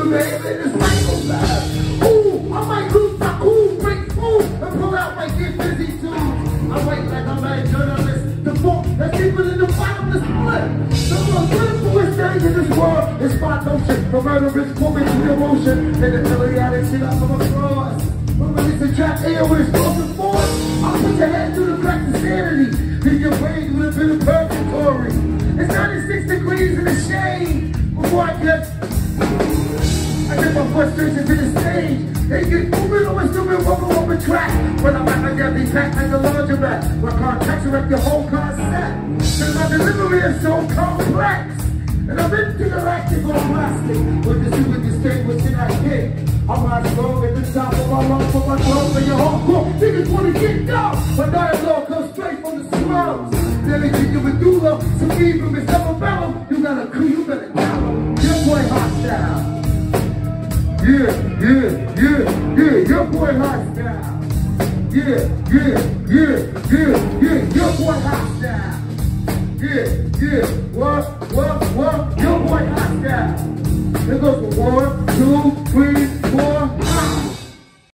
I get. I my notion. For murderous woman to emotion. And the Eliadic shit out of a cross. When release a trap air with explosive force, I'll put your head through the cracks of sanity. Then your brain would have purgatory. It's 96 degrees in the shade before I get I get frustration to the stage. They get on my stupid rubber up a track. When I'm at my deadly pack like a laundromat. My contacts wreck your whole concept. Cause my delivery is so complex. And I'm intergalactic on plastic. With the super distinguished I kick. I'm not strong at the top of my lungs for my throat and your hardcore. Niggas wanna get down. My dialogue comes straight from the scrubs. Then they think you medulla. Some evil is cerebellum. You yeah, yeah, yeah, yeah, your boy hot hostile. Yeah, yeah, yeah, yeah, yeah, your boy hot hostile. Yeah, yeah, what, what, what, your boy Let's go for one, two, three,